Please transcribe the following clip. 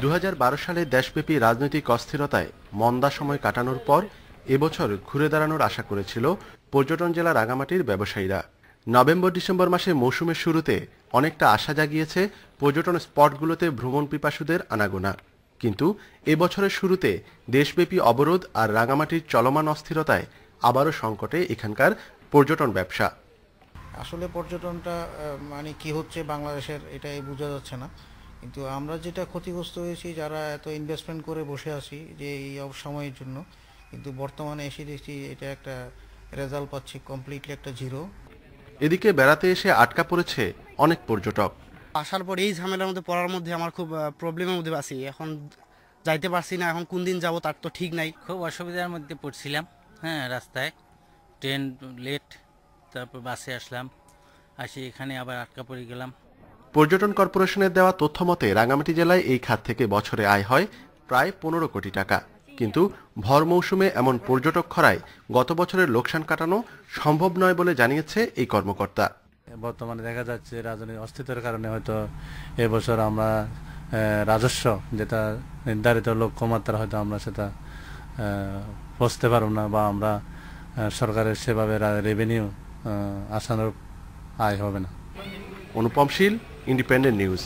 দু হাজার বারো সালে দেশব্যাপী রাজনৈতিক অস্থিরতায় মন্দা সময় কাটানোর পর এবছর ঘুরে দাঁড়ানোর আশা করেছিল পর্যটন জেলা রাঙামাটির ব্যবসায়ীরা। নভেম্বর ডিসেম্বর মাসে মৌসুমের শুরুতে অনেকটা আশা জাগিয়েছে পর্যটন স্পটগুলোতে ভ্রমণ পিপাসুদের আনাগোনা। কিন্তু এবছরের শুরুতে দেশব্যাপী অবরোধ আর রাঙামাটির চলমান অস্থিরতায় আবারও সংকটে এখানকার পর্যটন ব্যবসা। আসলে পর্যটনটা মানে কি হচ্ছে বাংলাদেশের এটাই বোঝা যাচ্ছে না। কিন্তু আমরা যেটা ক্ষতিগ্রস্ত হয়েছি যারা এত ইনভেস্টমেন্ট করে বসে আছি যে এই অব- সময়ের জন্য কিন্তু বর্তমানে এসে দেখছি এটা একটা রেজাল্ট পাচ্ছি কমপ্লিটলি একটা জিরো এদিকে বেড়াতে এসে আটকা পড়েছে অনেক পর্যটক। আসার পর এই ঝামেলার মধ্যে পড়ার মধ্যে আমার খুব প্রবলেমের মধ্যে আছি। এখন যাইতে পারছি না এখন কোন দিন যাব তার তো ঠিক নাই। খুব অসুবিধার মধ্যে পড়ছিলাম হ্যাঁ রাস্তায়। ট্রেন লেট তারপর বাসে আসলাম। আসি এখানে আবার আটকা পড়ে গেলাম। পর্যটন কর্পোরেশনের দেওয়া তথ্য মতে রাঙামাটি জেলায় এই খাত থেকে বছরে আয় হয় প্রায় পনেরো কোটি টাকা। কিন্তু ভর মৌসুমে এমন পর্যটক খরায় গত বছরের লোকসান কাটানো সম্ভব নয় বলে জানিয়েছে এই কর্মকর্তা। বর্তমানে দেখা যাচ্ছে রাজনৈতিক অস্তিত্বের কারণে হয়তো এবছর আমরা রাজস্ব যেটা নির্ধারিত লক্ষ্যমাত্রা হয়তো আমরা সেটা পৌঁছতে পারব না বা আমরা সরকারের সেভাবে রেভিনিউ আসানোর আয় হবে না। অনুপমশীল ইন্ডিপেন্ডেন্ট নিউজ